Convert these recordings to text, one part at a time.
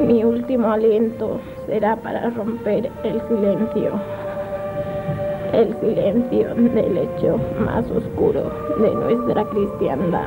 Mi último aliento será para romper el silencio, el silencio del hecho más oscuro de nuestra cristiandad.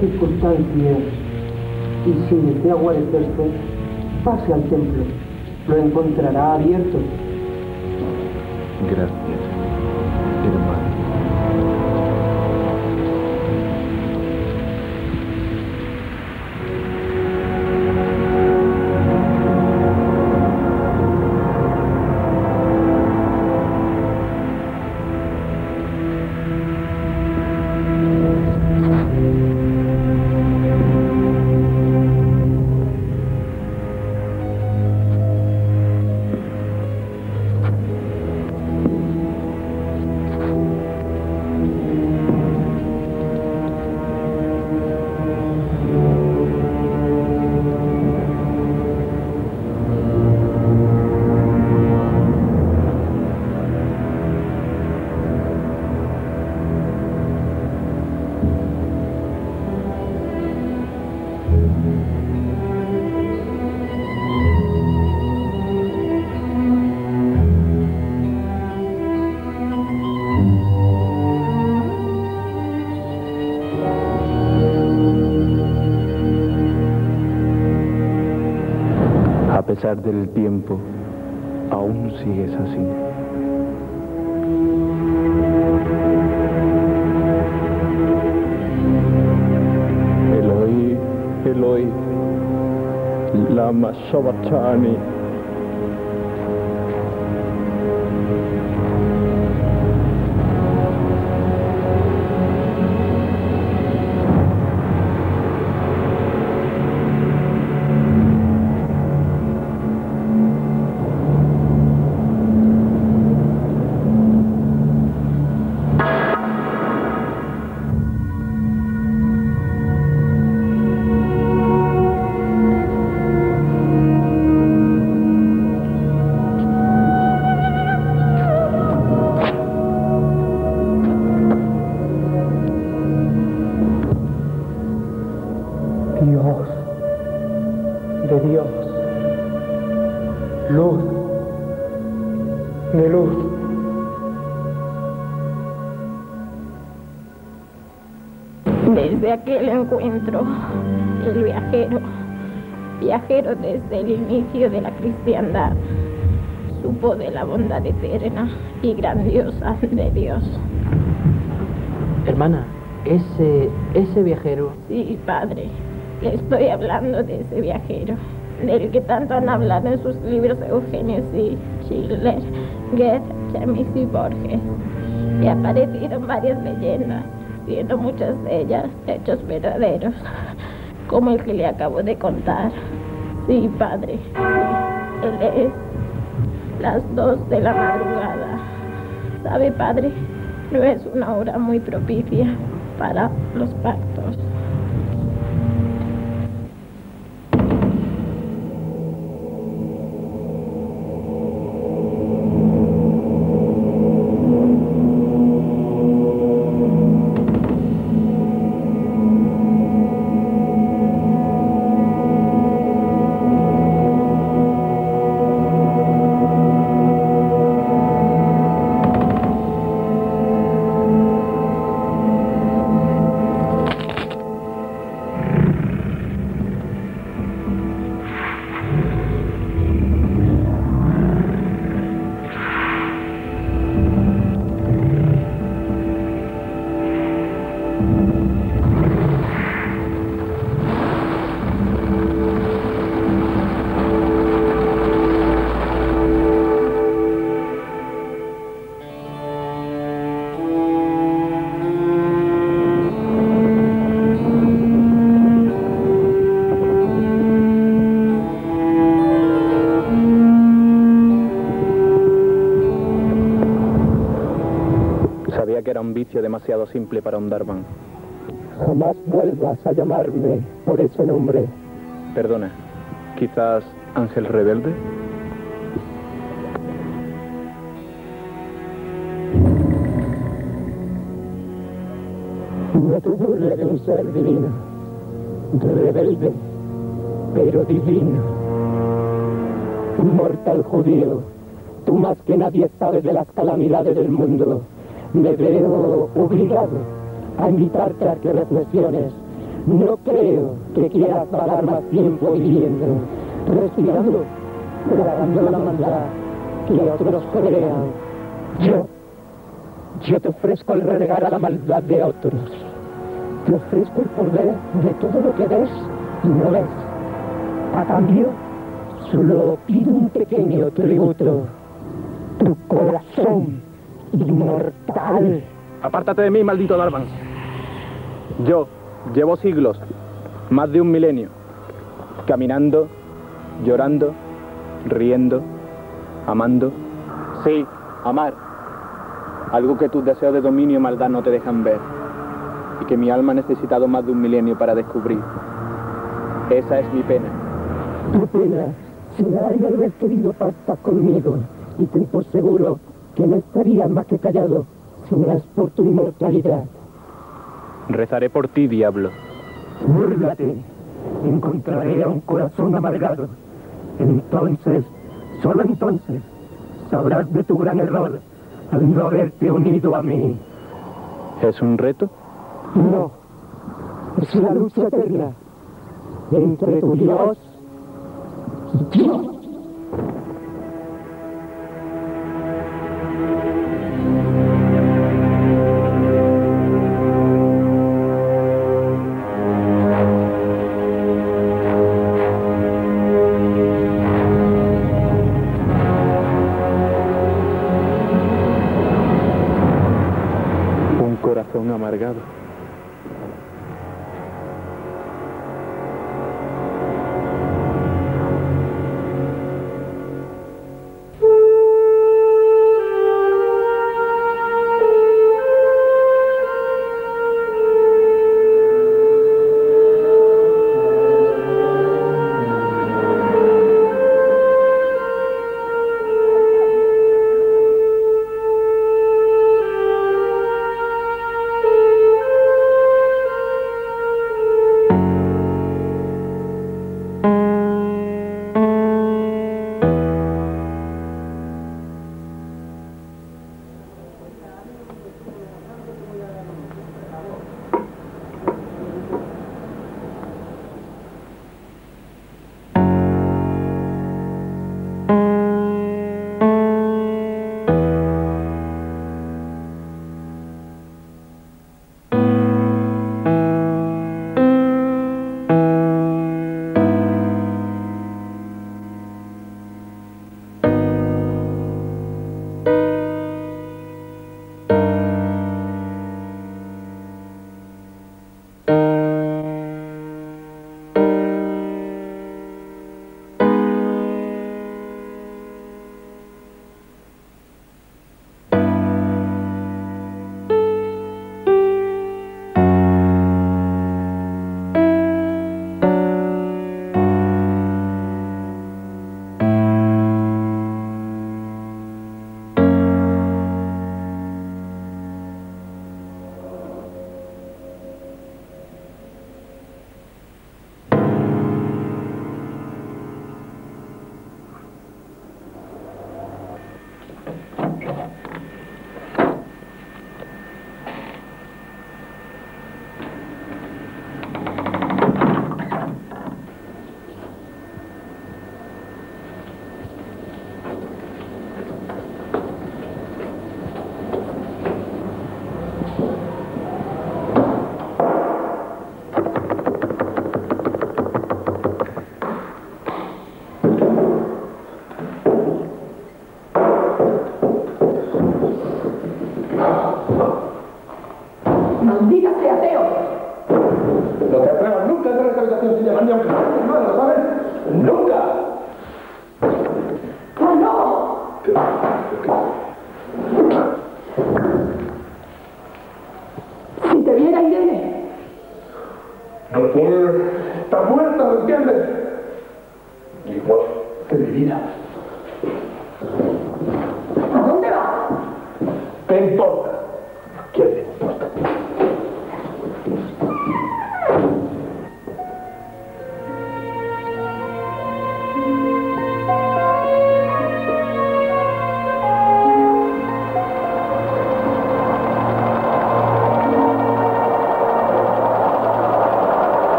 Circunstancias y si desea guarecerse, pase al templo. Lo encontrará abierto. Gracias, A pesar del tiempo, aún sigues así. Eloi, Eloi, lama sabachthani. El viajero, viajero desde el inicio de la cristiandad, supo de la bondad eterna y grandiosa de Dios. Hermana, ese, ese viajero. Sí, padre, le estoy hablando de ese viajero, del que tanto han hablado en sus libros Eugenio y Schiller, Goethe, Chemnitz y Borges. Y ha aparecido en varias leyendas, siendo muchas de ellas hechos verdaderos, como el que le acabo de contar. Sí, padre, él es las dos de la madrugada. ¿Sabe, padre? No es una hora muy propicia para los pactos. Demasiado simple para un Darvan. Jamás vuelvas a llamarme por ese nombre. Perdona, quizás Ángel Rebelde. No te burles de un ser divino, rebelde, pero divino. Mortal judío, tú más que nadie sabes de las calamidades del mundo. Me veo obligado a invitarte a que reflexiones. No creo que quieras pagar más tiempo viviendo, respirando, grabando la maldad que otros crean. Yo, yo te ofrezco el renegar a la maldad de otros. Te ofrezco el poder de todo lo que ves y no ves. A cambio, solo pido un pequeño tributo. Tu corazón inmortal. Apártate de mí, maldito Darvan. Yo llevo siglos, más de un milenio, caminando, llorando, riendo, amando. Sí, amar. Algo que tus deseos de dominio y maldad no te dejan ver. Y que mi alma ha necesitado más de un milenio para descubrir. Esa es mi pena. Tu pena será el haber querido pactar conmigo. Y te por seguro que no estaría más que callado si no es por tu inmortalidad. Rezaré por ti, diablo. Búrlate. Encontraré a un corazón amargado. Entonces, solo entonces, sabrás de tu gran error al no haberte unido a mí. ¿Es un reto? No, es la lucha eterna entre tu Dios y yo.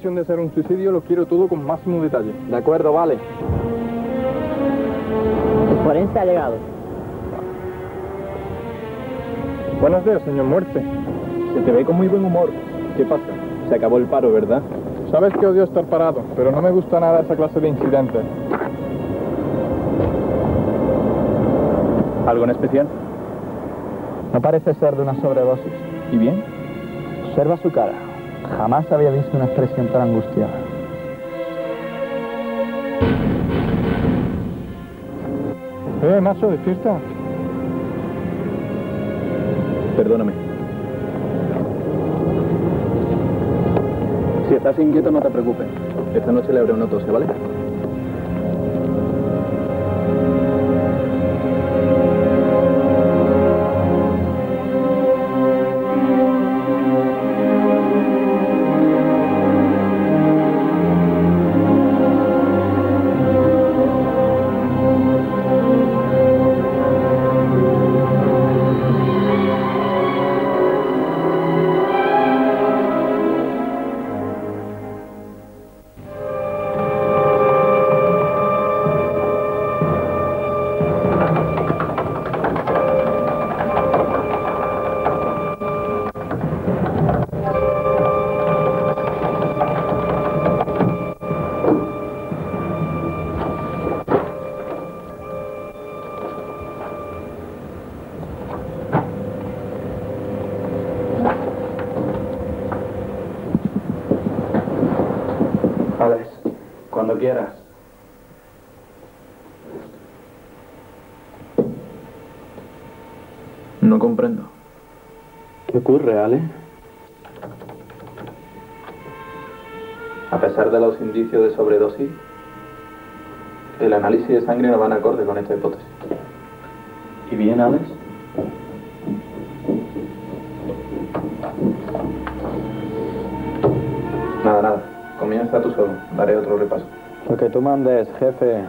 De ser un suicidio, lo quiero todo con máximo detalle. De acuerdo, vale. El forense ha llegado. Buenos días, señor Muerte. Se te ve con muy buen humor. ¿Qué pasa? Se acabó el paro, ¿verdad? Sabes que odio estar parado, pero no me gusta nada esa clase de incidentes. ¿Algo en especial? No parece ser de una sobredosis. ¿Y bien? Observa su cara. Jamás había visto una expresión tan angustiada. Eh, Nacho, despierta. Perdóname. Si estás inquieto, no te preocupes. Esta noche le habré una tose, ¿vale? No comprendo. ¿Qué ocurre, Ale? A pesar de los indicios de sobredosis, el análisis de sangre no van acorde con esta hipótesis. ¿Y bien, Alex? Nada, nada. Comienza tú solo. Daré otro repaso. Lo que tú mandes, jefe.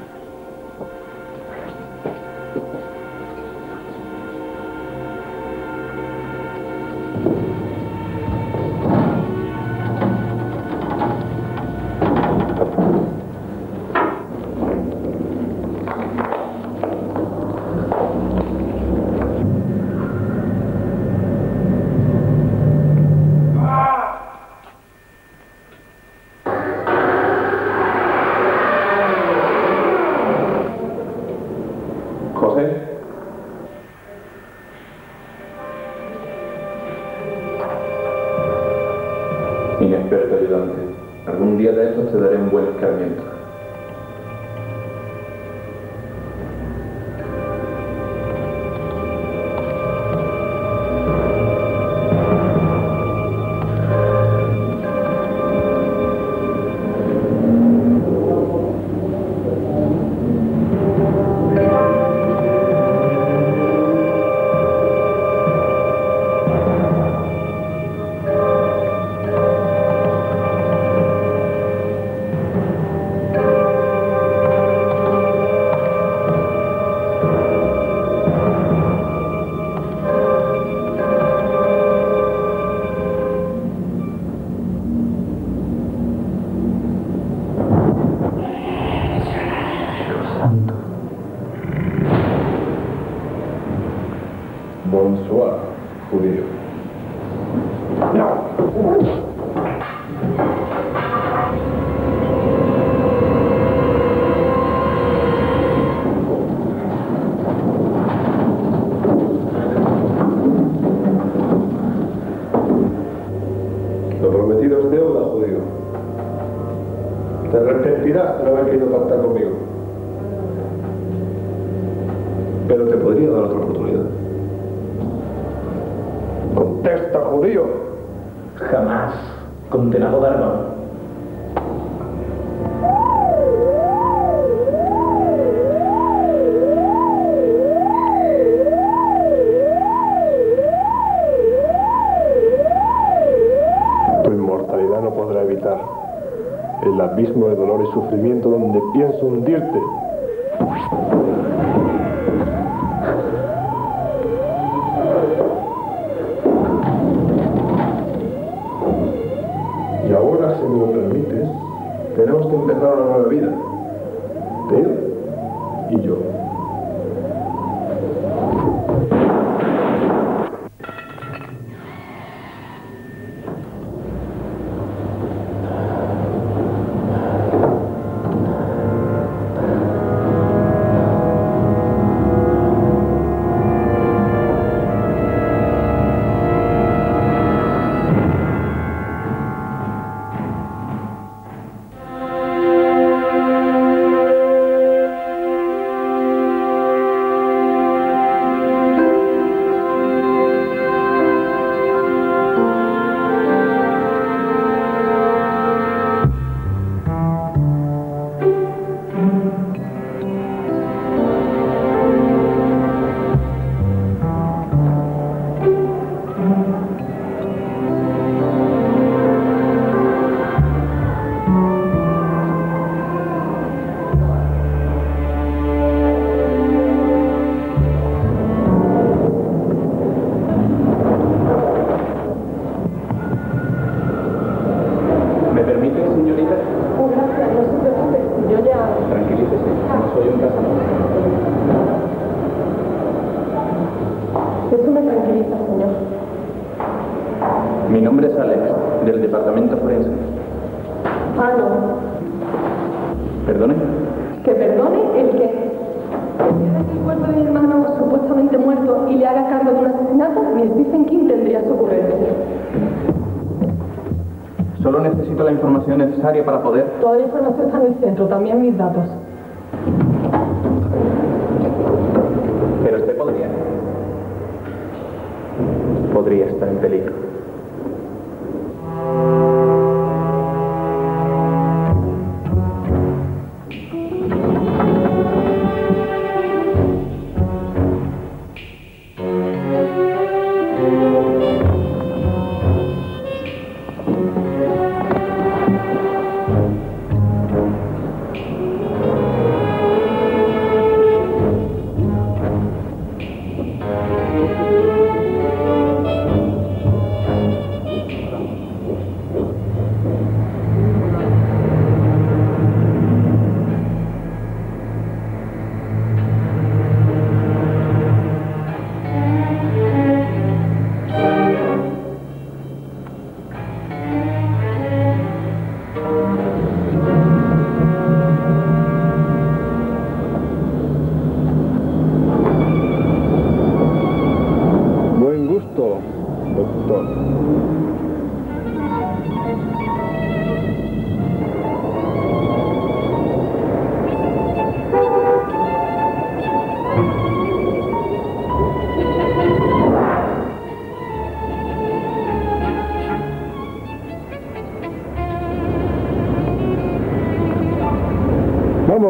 El centro,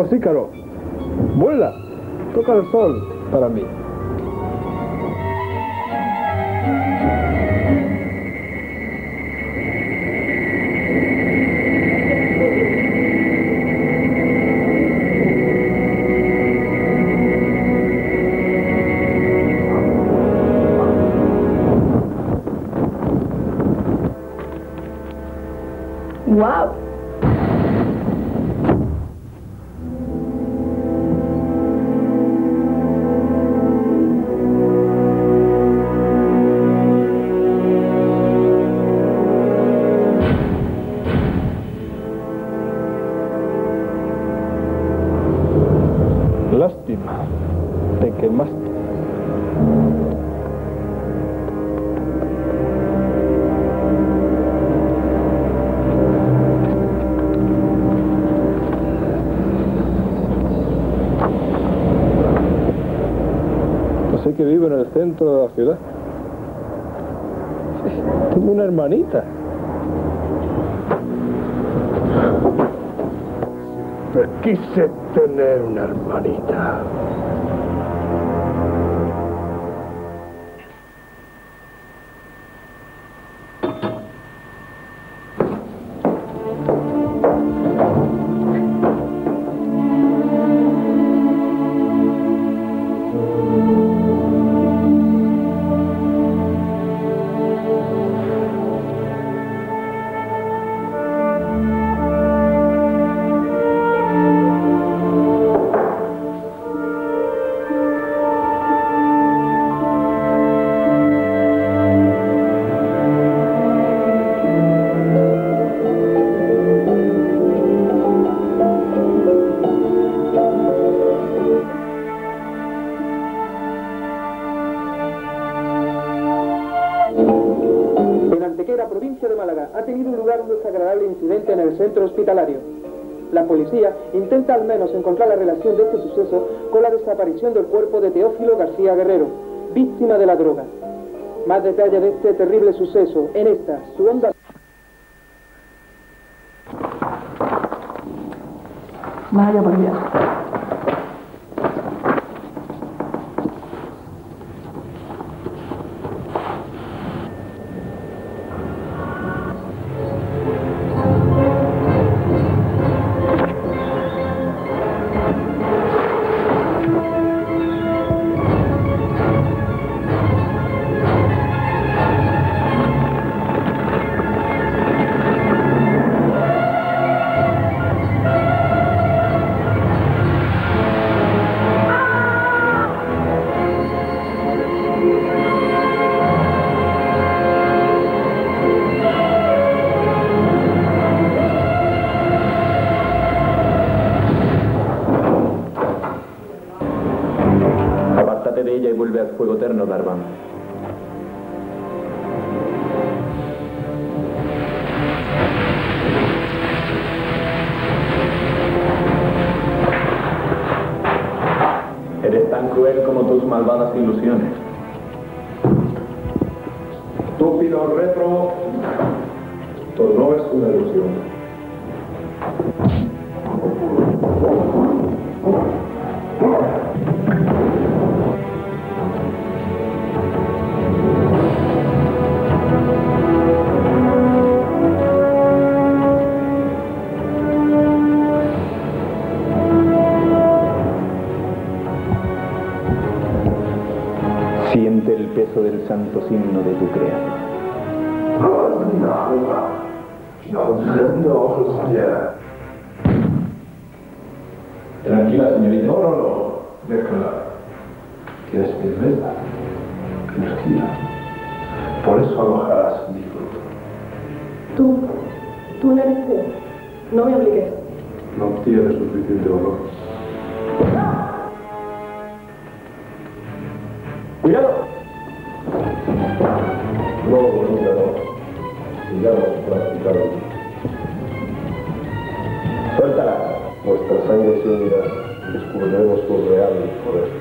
Vamos, Ícaro. Vuela. Toca el sol para mí. Centro de la ciudad. Tengo una hermanita. Siempre quise tener una hermanita. En Antequera, provincia de Málaga, ha tenido lugar un desagradable incidente en el centro hospitalario. La policía intenta al menos encontrar la relación de este suceso con la desaparición del cuerpo de Teófilo García Guerrero, víctima de la droga. Más detalle de este terrible suceso en esta, su onda... Vaya por Dios. Tú, tú no eres Teo. No me obligues. No tienes suficiente valor. ¡Cuidado! No, bonita, no. Sigamos practicando. Suéltala. Nuestra sangre se unirá y descubriremos su real poder.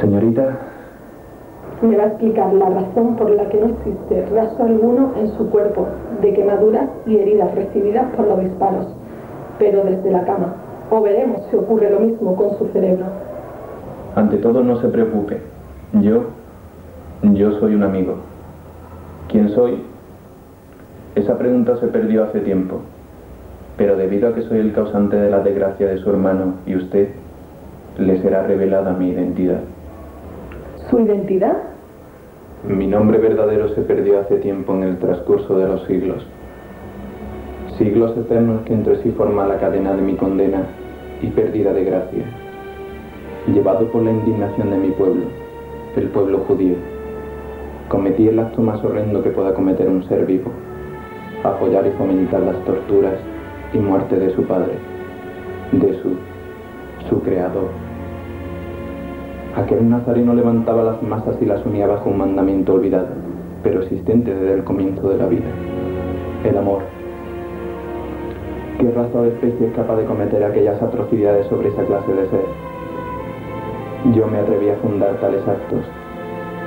Señorita, Me va a explicar la razón por la que no existe rastro alguno en su cuerpo de quemaduras y heridas recibidas por los disparos, pero desde la cama. O veremos si ocurre lo mismo con su cerebro. ante todo no se preocupe. Yo, yo soy un amigo. ¿Quién soy? Esa pregunta se perdió hace tiempo. Pero debido a que soy el causante de la desgracia de su hermano y usted, le será revelada mi identidad. ¿Su identidad? Mi nombre verdadero se perdió hace tiempo en el transcurso de los siglos. Siglos eternos que entre sí forman la cadena de mi condena y pérdida de gracia. Llevado por la indignación de mi pueblo, el pueblo judío, cometí el acto más horrendo que pueda cometer un ser vivo, apoyar y fomentar las torturas y muerte de su padre, de su, su creador. Aquel nazareno levantaba las masas y las unía bajo un mandamiento olvidado, pero existente desde el comienzo de la vida, el amor. ¿Qué raza de especie es capaz de cometer aquellas atrocidades sobre esa clase de ser? Yo me atreví a fundar tales actos.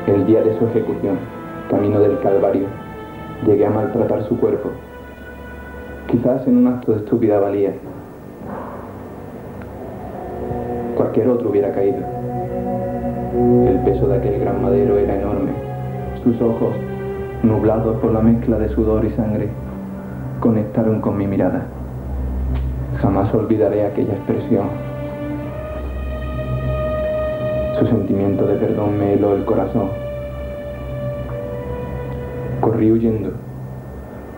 El día de su ejecución, camino del Calvario, llegué a maltratar su cuerpo. Quizás en un acto de estúpida valía. Cualquier otro hubiera caído. El peso de aquel gran madero era enorme. Sus ojos, nublados por la mezcla de sudor y sangre, conectaron con mi mirada. Jamás olvidaré aquella expresión. Su sentimiento de perdón me heló el corazón. Corrí huyendo,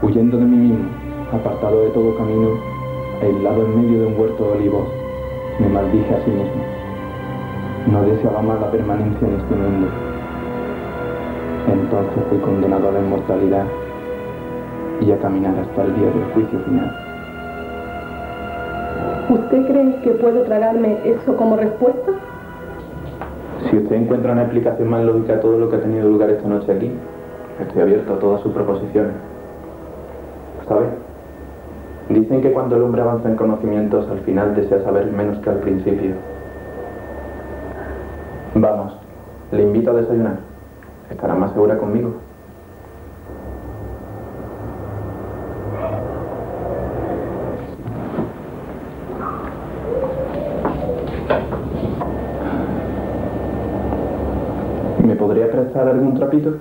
huyendo de mí mismo, apartado de todo camino, aislado en medio de un huerto de olivos. Me maldije a sí mismo. No deseaba más la permanencia en este mundo. Entonces fui condenado a la inmortalidad y a caminar hasta el día del juicio final. ¿Usted cree que puedo tragarme eso como respuesta? Si usted encuentra una explicación más lógica a todo lo que ha tenido lugar esta noche aquí, estoy abierto a todas sus proposiciones. ¿Sabe? Dicen que cuando el hombre avanza en conocimientos, al final desea saber menos que al principio. Vamos, le invito a desayunar. Estará más segura conmigo. ¿Me podría prestar algún trapito?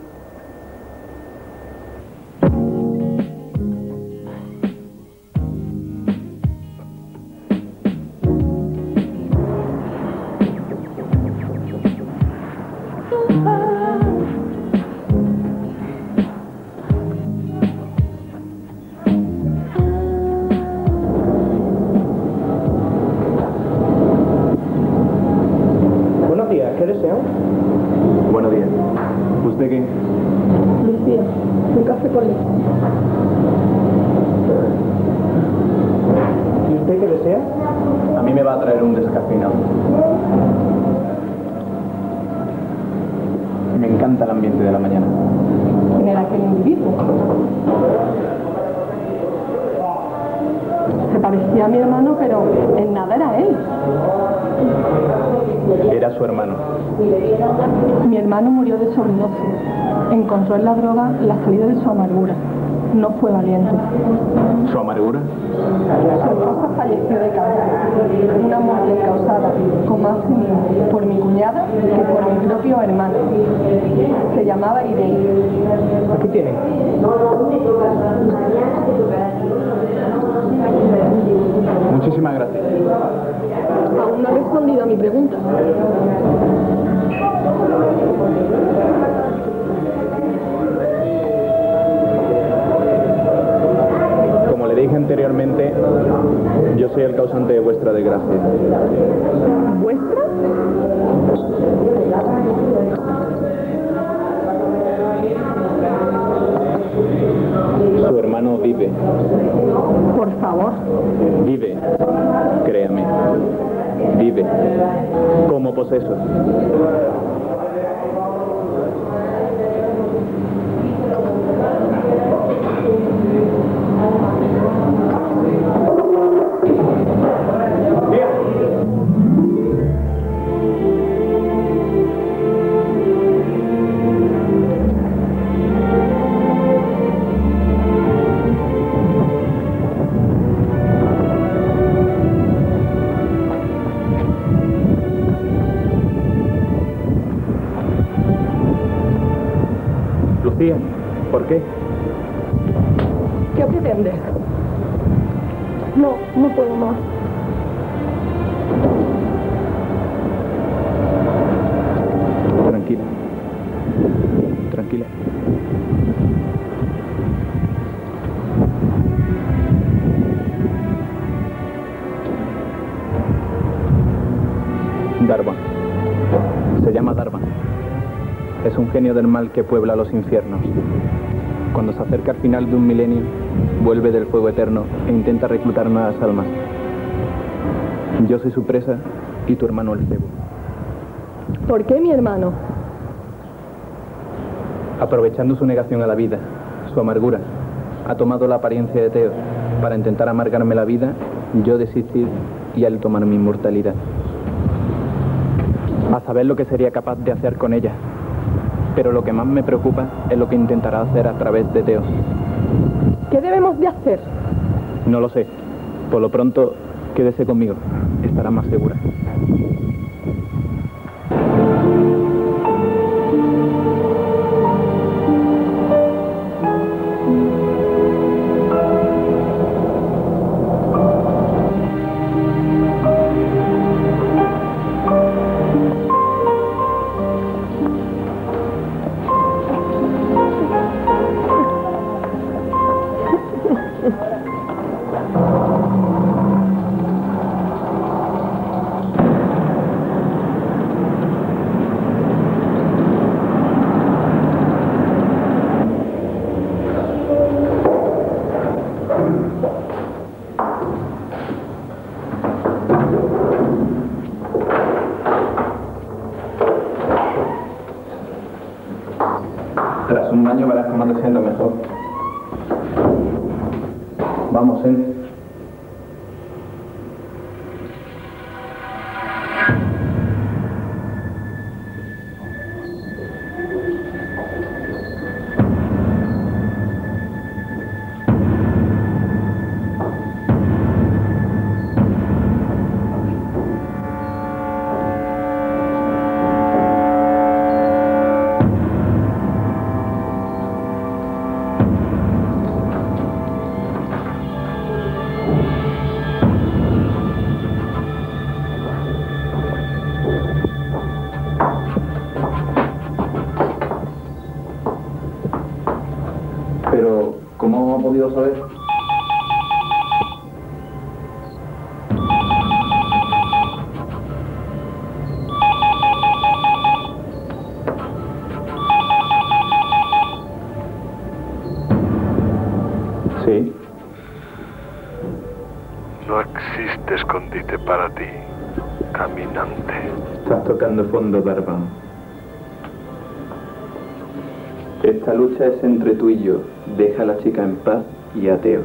Encontró en la droga la salida de su amargura. No fue valiente. ¿Su amargura? Su esposa falleció de cáncer. Una muerte causada con más cenizo por mi cuñada que por mi propio hermano. Se llamaba Irene. ¿Vuestra? Su hermano vive. Por favor. Vive. Créame. Vive. Como poseso. Del mal que puebla los infiernos. Cuando se acerca al final de un milenio, vuelve del fuego eterno e intenta reclutar nuevas almas. Yo soy su presa y tu hermano el cebo. ¿Por qué mi hermano? Aprovechando su negación a la vida, su amargura, ha tomado la apariencia de Teo para intentar amargarme la vida, yo desistir y él tomar mi inmortalidad. A saber lo que sería capaz de hacer con ella. Pero lo que más me preocupa es lo que intentará hacer a través de Teo. ¿Qué debemos de hacer? No lo sé. Por lo pronto, quédese conmigo. Estará más segura. Sí, No existe escondite para ti, caminante. estás tocando fondo, Darvan. Esta lucha es entre tú y yo. Deja a la chica en paz y ateo.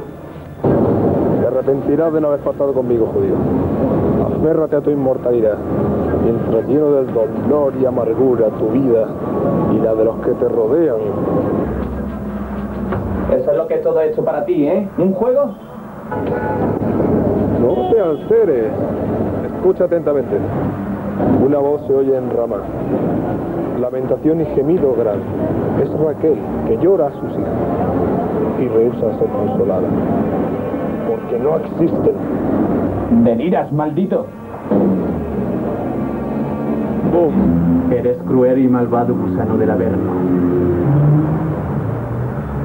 Te arrepentirás de no haber pasado conmigo, judío. Aférrate a tu inmortalidad, mientras lleno del dolor y amargura tu vida y la de los que te rodean. Eso es lo que todo he hecho para ti, ¿eh? ¿Un juego? No te alteres. Escucha atentamente. Una voz se oye en rama. Lamentación y gemido gran. Es Raquel que llora a sus hijos y rehúsa ser consolada. Porque no existen. Deliras, maldito. ¡Bum! Eres cruel y malvado gusano del averno.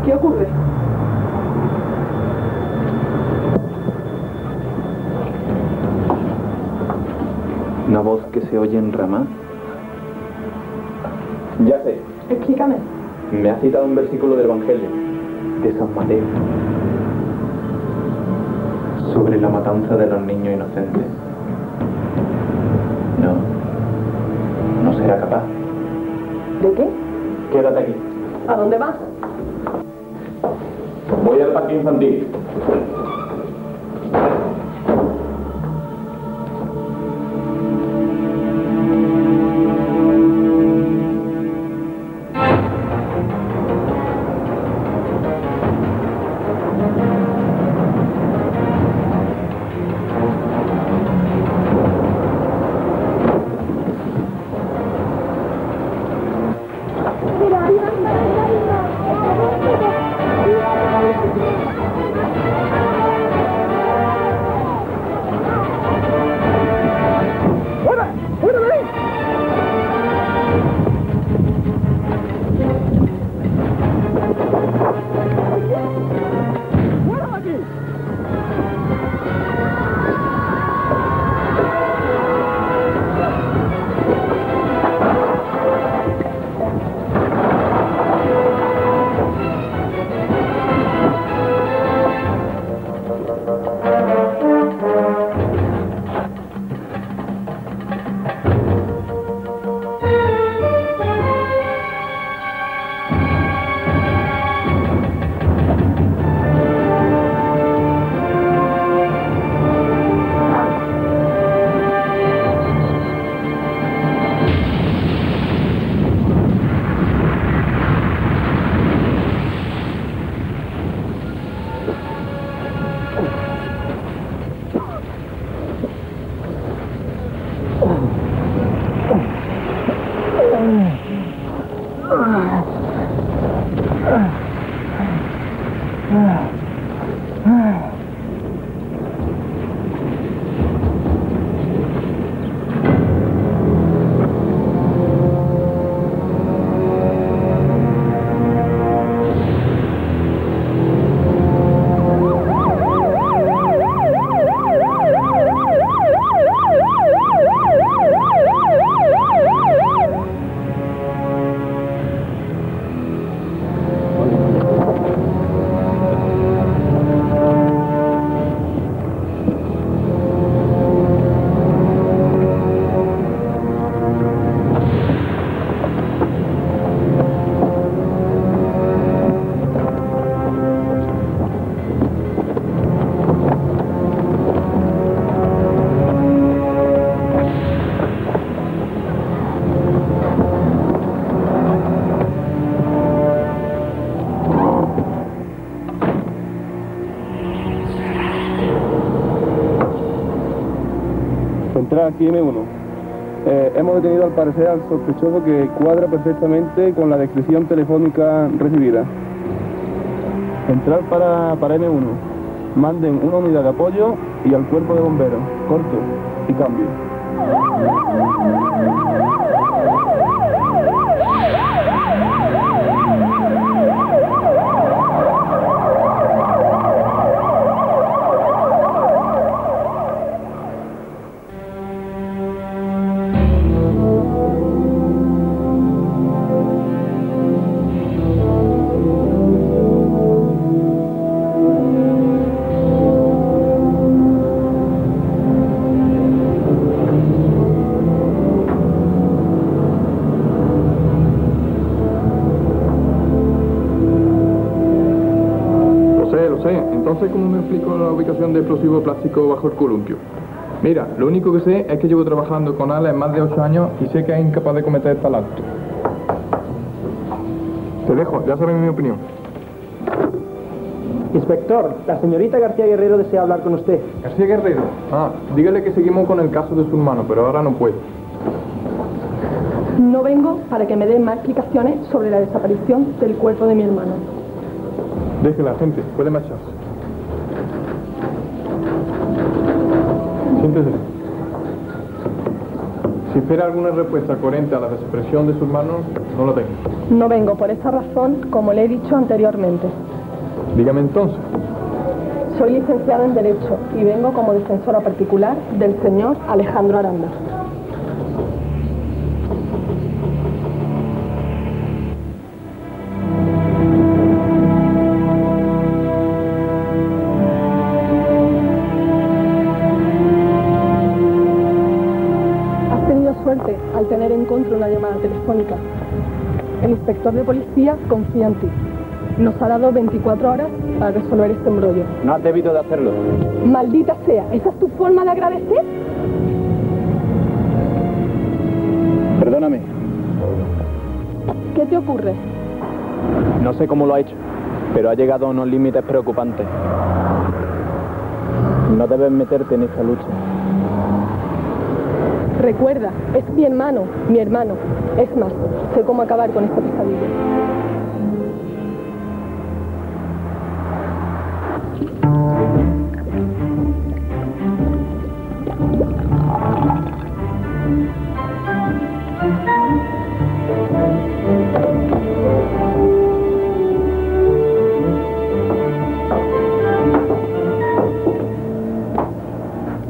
¿Qué ocurre? Una voz que se oye en Ramá. Ya sé, Explícame. Me ha citado un versículo del Evangelio de San Mateo sobre la matanza de los niños inocentes. No, no será capaz. ¿De qué? Quédate aquí. ¿A dónde vas? Voy al parque infantil. Aquí M1. Eh, hemos detenido al parecer al sospechoso que cuadra perfectamente con la descripción telefónica recibida. Entrar para, para M1. Manden una unidad de apoyo y al cuerpo de bomberos. Corto y cambio. Lo sé. Entonces, ¿cómo me explico la ubicación de explosivo plástico bajo el columpio? Mira, lo único que sé es que llevo trabajando con Alex más de 8 años y sé que es incapaz de cometer tal acto. Te dejo, ya sabes mi opinión. Inspector, la señorita García Guerrero desea hablar con usted. García Guerrero. Ah, dígale que seguimos con el caso de su hermano, pero ahora no puedo. No vengo para que me den más explicaciones sobre la desaparición del cuerpo de mi hermano. Déjela, gente, puede marcharse. Siéntese. Si espera alguna respuesta coherente a la desaparición de su hermano, no la tengo. No vengo por esa razón, como le he dicho anteriormente. Dígame entonces. Soy licenciada en Derecho y vengo como defensora particular del señor Alejandro Aranda. Contra una llamada telefónica. El inspector de policía confía en ti. Nos ha dado 24 horas para resolver este embrollo. No has debido de hacerlo. Maldita sea, ¿esa es tu forma de agradecer? Perdóname. ¿Qué te ocurre? No sé cómo lo ha hecho, pero ha llegado a unos límites preocupantes. No debes meterte en esta lucha. Recuerda, es mi hermano, mi hermano. Es más, sé cómo acabar con esta pesadilla.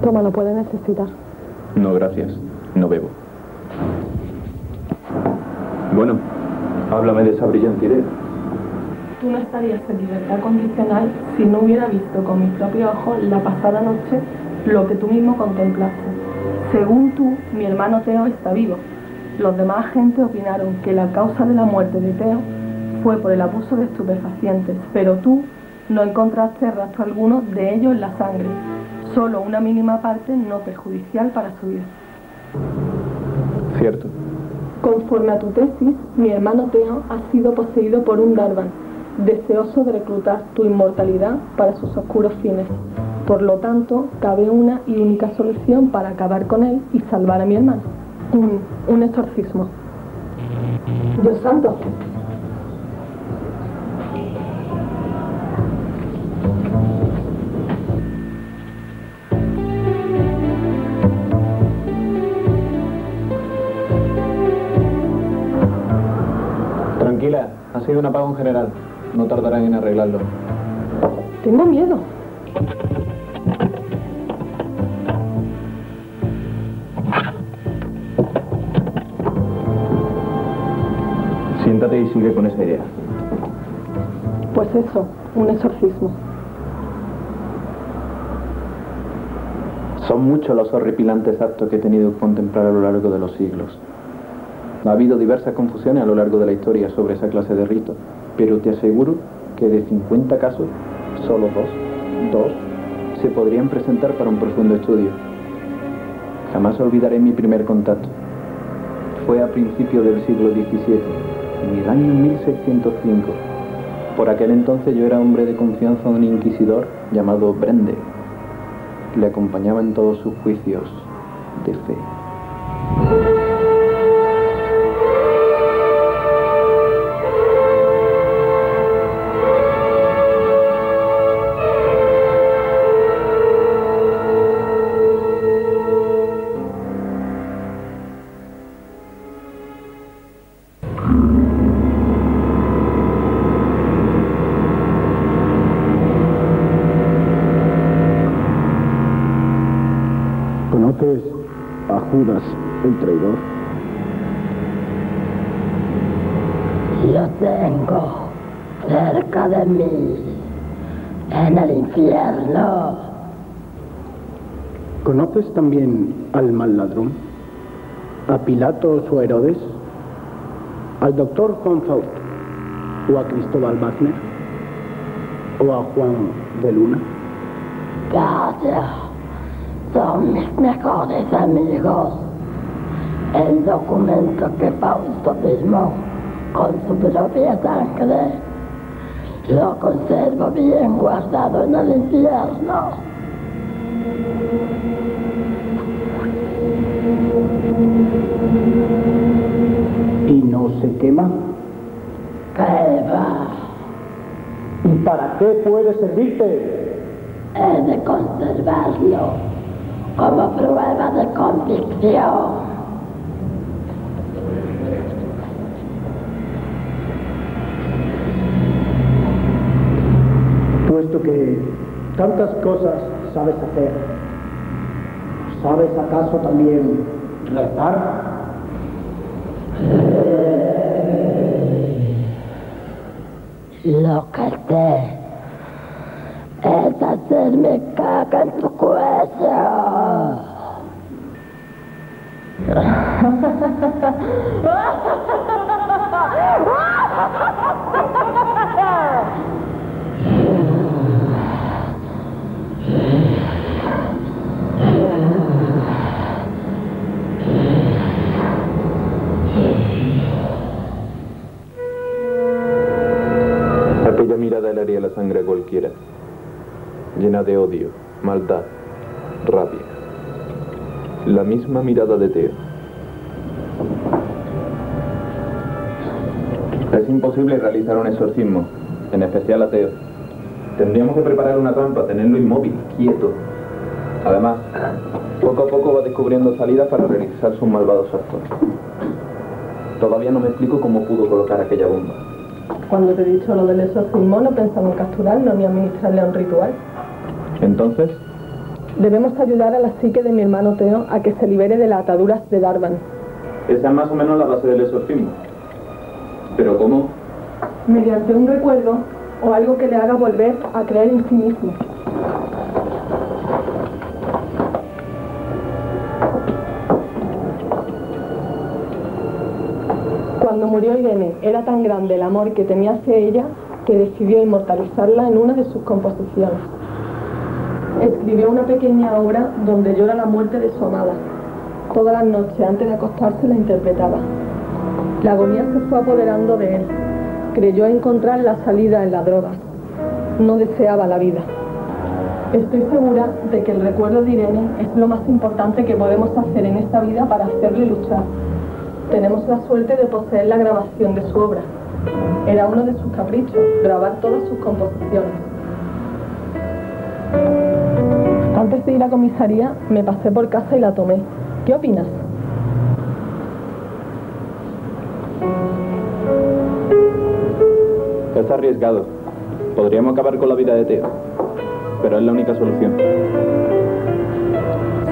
Toma, lo puede necesitar. No, gracias. No bebo. Bueno, háblame de esa brillante idea. Tú no estarías en libertad condicional si no hubiera visto con mis propios ojos la pasada noche lo que tú mismo contemplaste. Según tú, mi hermano Teo está vivo. Los demás agentes opinaron que la causa de la muerte de Teo fue por el abuso de estupefacientes, pero tú no encontraste rastro alguno de ello en la sangre, solo una mínima parte no perjudicial para su vida. Cierto. Conforme a tu tesis, mi hermano Teo ha sido poseído por un Darvan, deseoso de reclutar tu inmortalidad para sus oscuros fines. Por lo tanto, cabe una y única solución para acabar con él y salvar a mi hermano. Un, un exorcismo. Dios santo. Sido un apagón general. No tardarán en arreglarlo. Tengo miedo. Siéntate y sigue con esa idea. Pues eso, un exorcismo. Son muchos los horripilantes actos que he tenido que contemplar a lo largo de los siglos. Ha habido diversas confusiones a lo largo de la historia sobre esa clase de rito, pero te aseguro que de 50 casos, solo dos, dos, se podrían presentar para un profundo estudio. Jamás olvidaré mi primer contacto. Fue a principios del siglo XVII, en el año 1605. Por aquel entonces yo era hombre de confianza de un inquisidor llamado Brende. Le acompañaba en todos sus juicios de fe. ¿Conoces a Judas el traidor? Lo tengo cerca de mí, en el infierno. ¿Conoces también al mal ladrón? ¿A Pilatos o a Herodes? ¿Al doctor Juan Fausto? ¿O a Cristóbal Wagner? ¿O a Juan de Luna? Calla, son mis mejores amigos. El documento que Fausto firmó con su propia sangre lo conservo bien guardado en el infierno. ¿Y no se quema? ¿Qué va? ¿Y para qué puede servirte? He de conservarlo como prueba de convicción. Puesto que tantas cosas sabes hacer, ¿sabes acaso también rezar? Lo que sé es hacerme caca en tu cuello. Aquella mirada le haría la sangre a cualquiera, llena de odio, maldad, rabia. La misma mirada de Teo. Es imposible realizar un exorcismo, en especial a Teo. Tendríamos que preparar una trampa, tenerlo inmóvil, quieto. Además, poco a poco va descubriendo salidas para realizar sus malvados actos. Todavía no me explico cómo pudo colocar aquella bomba. Cuando te he dicho lo del exorcismo, no pensaba en capturarlo ni administrarle a un ritual. Entonces, Debemos ayudar a la psique de mi hermano Teo a que se libere de las ataduras de Darvan. esa es más o menos la base del exorcismo. Pero ¿cómo? Mediante un recuerdo o algo que le haga volver a creer en sí mismo. Cuando murió Irene, era tan grande el amor que tenía hacia ella que decidió inmortalizarla en una de sus composiciones. Escribió una pequeña obra donde llora la muerte de su amada. Todas las noches antes de acostarse la interpretaba. La agonía se fue apoderando de él. Creyó encontrar la salida en la droga. No deseaba la vida. Estoy segura de que el recuerdo de Irene es lo más importante que podemos hacer en esta vida para hacerle luchar. Tenemos la suerte de poseer la grabación de su obra. Era uno de sus caprichos, grabar todas sus composiciones. Antes de ir a comisaría, me pasé por casa y la tomé. ¿Qué opinas? Es arriesgado. Podríamos acabar con la vida de Teo. Pero es la única solución.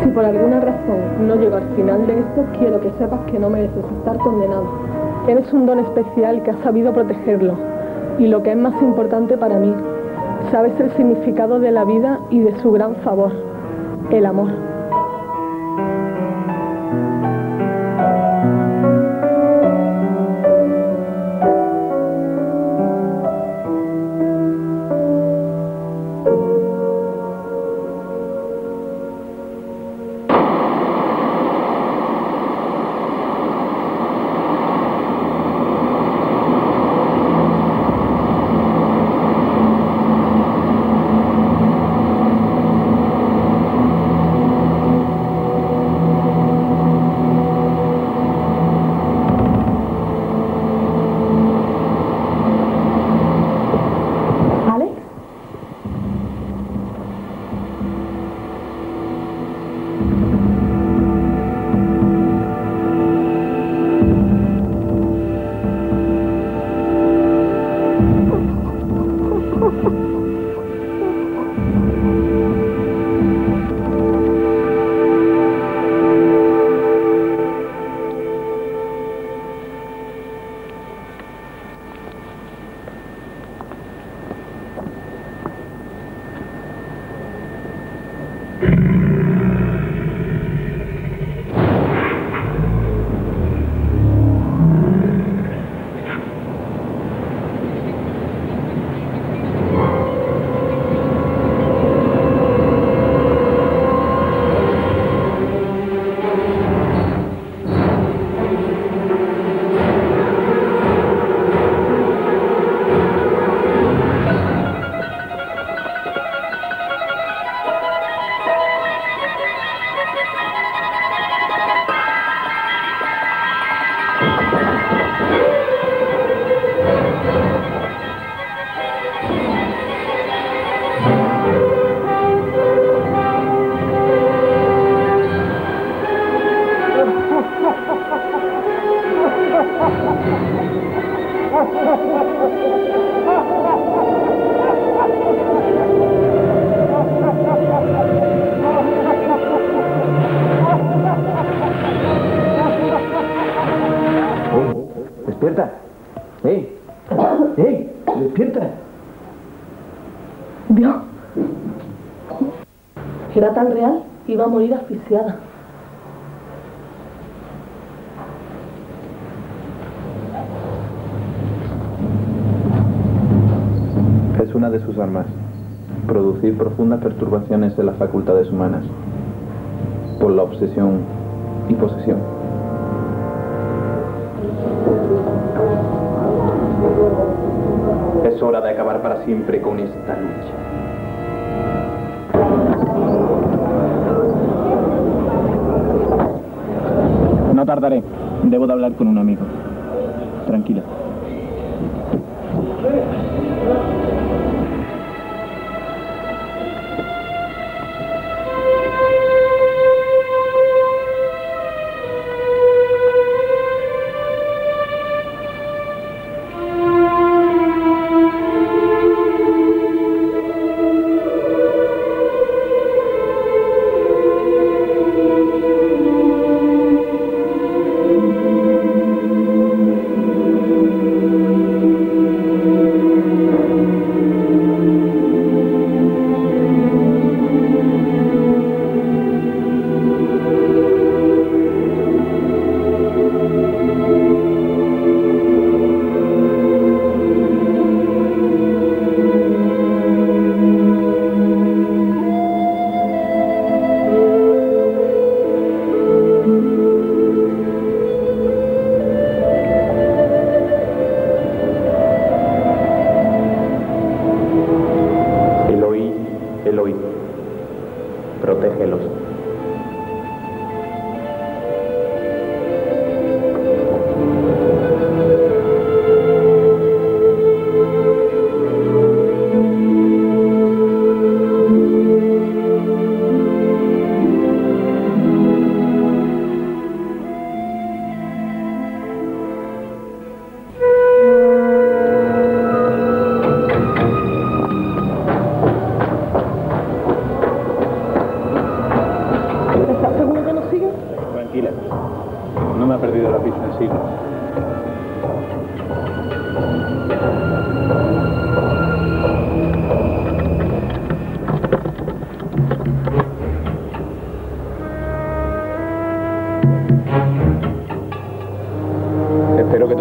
Si por alguna razón no llego al final de esto, quiero que sepas que no mereces estar condenado. Eres un don especial que has sabido protegerlo. Y lo que es más importante para mí, sabes el significado de la vida y de su gran favor, el amor. Tan real, iba a morir asfixiada. Es una de sus armas. Producir profundas perturbaciones en las facultades humanas. Por la obsesión y posesión. Es hora de acabar para siempre con esta lucha. Tardaré. Debo de hablar con un amigo. Tranquila.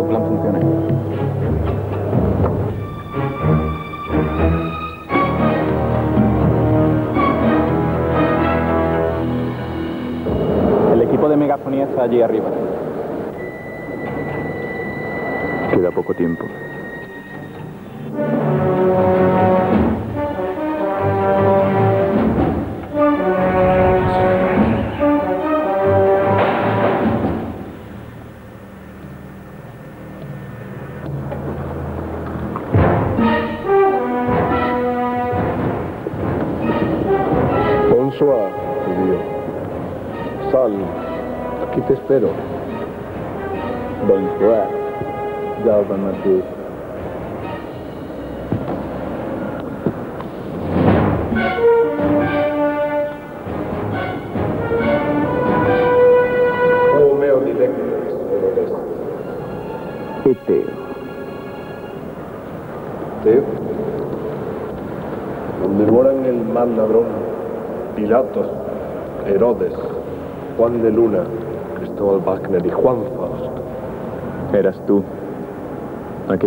Plan. El equipo de megafonía está allí arriba. Queda poco tiempo.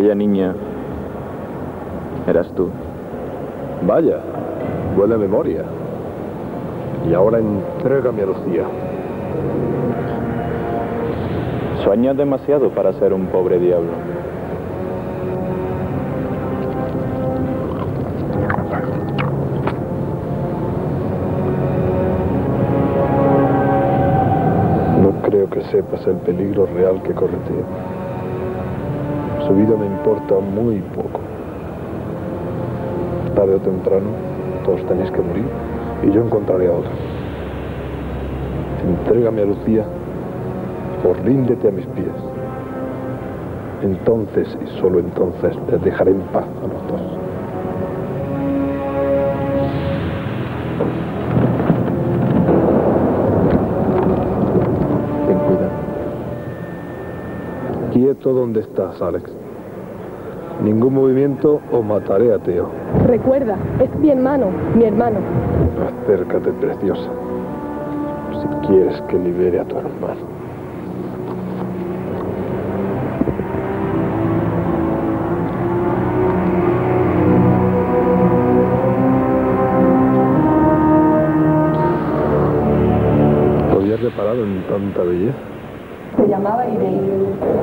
Aquella niña. Eras tú. Vaya, buena memoria. Y ahora entrégame a Lucía. Sueñas demasiado para ser un pobre diablo. No creo que sepas el peligro real que corretea. Su vida me importa muy poco. Tarde o temprano, todos tenéis que morir y yo encontraré a otro. Entrégame a Lucía o ríndete a mis pies. Entonces y solo entonces te dejaré en paz a los dos. Quieto donde estás, Alex. Ningún movimiento o mataré a Teo. Recuerda, es mi hermano, mi hermano. Acércate, preciosa. Si quieres que libere a tu hermano. ¿Lo habías reparado en tanta belleza? Se llamaba Irene.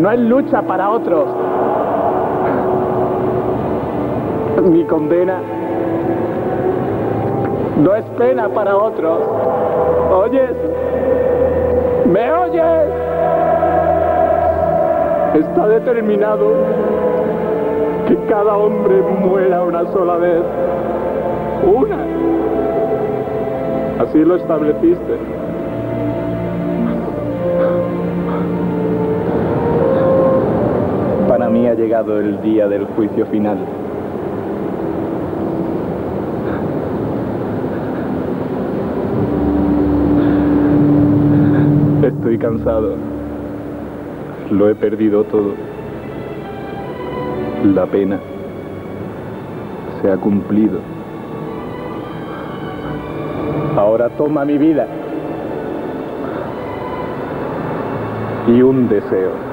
No es lucha para otros. Mi condena no es pena para otros. ¿Oyes? ¿Me oyes? Está determinado que cada hombre muera una sola vez. Una. Así lo estableciste. Llegado el día del juicio final. Estoy cansado. Lo he perdido todo. La pena se ha cumplido. Ahora toma mi vida. Y un deseo.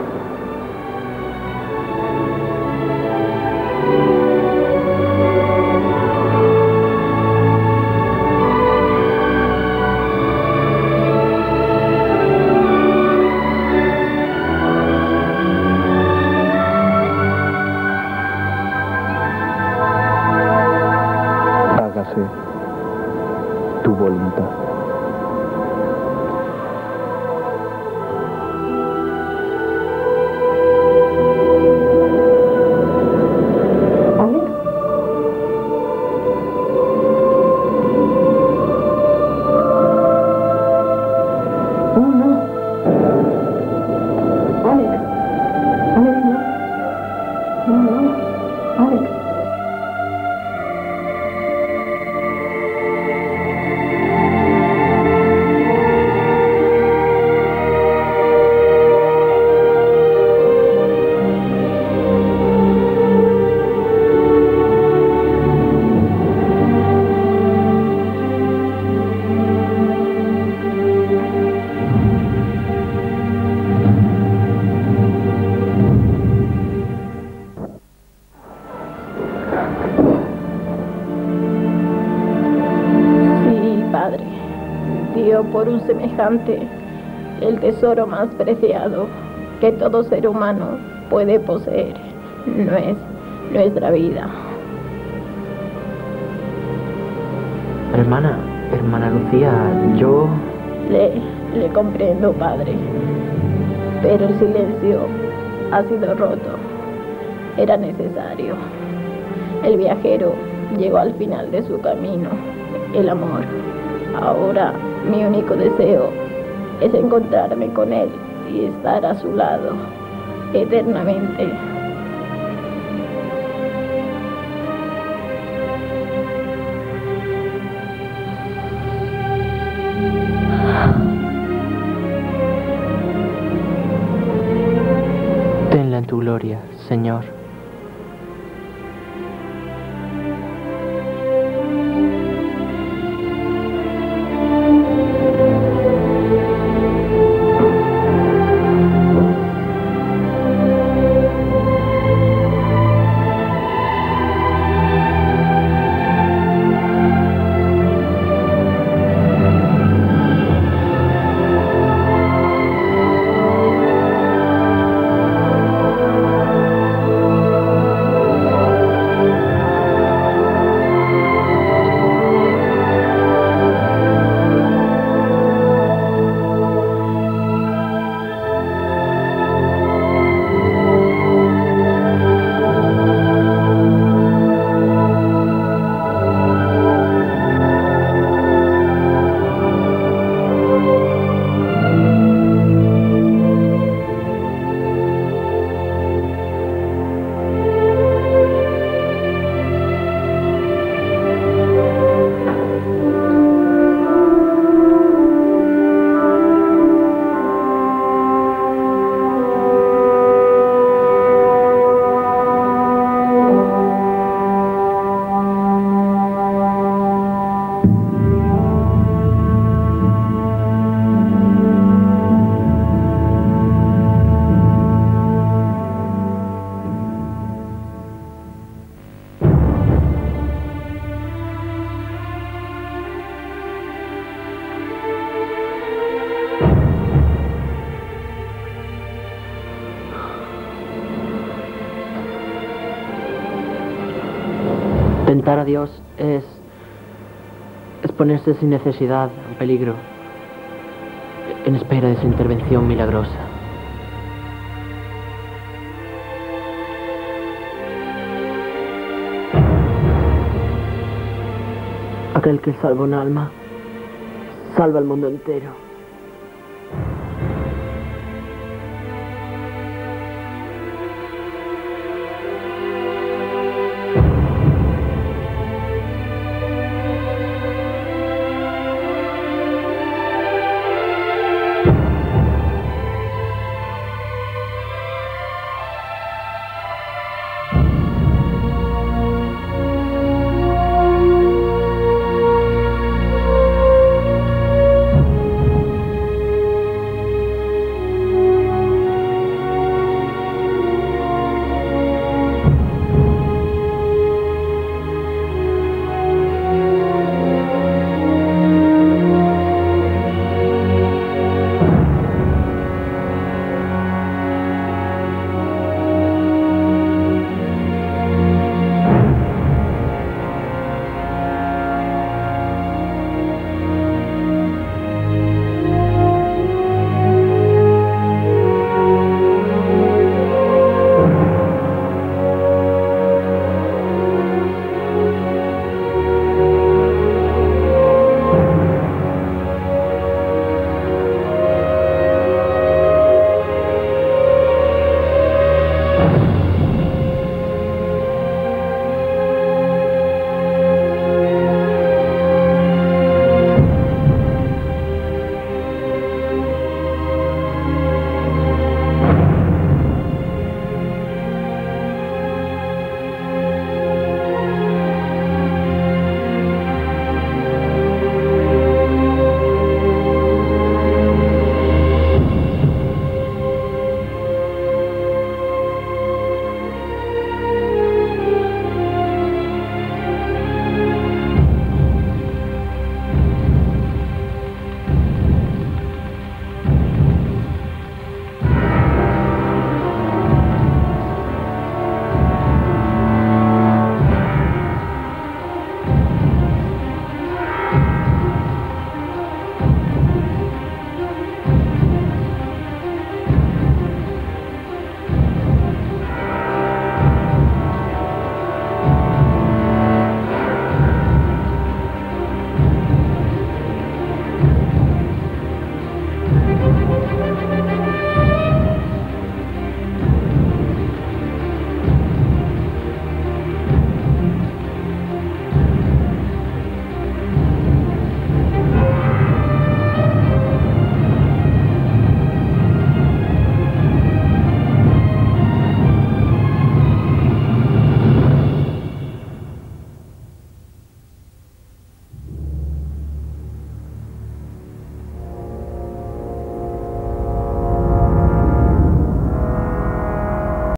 El tesoro más preciado que todo ser humano puede poseer, no es nuestra vida. Hermana, hermana Lucía, yo... Le, le comprendo, Padre, pero el silencio ha sido roto. Era necesario. El viajero llegó al final de su camino, el amor. Ahora mi único deseo es encontrarme con él y estar a su lado eternamente. Dios es, es ponerse sin necesidad en peligro, en espera de su intervención milagrosa. Aquel que salva un alma, salva el mundo entero.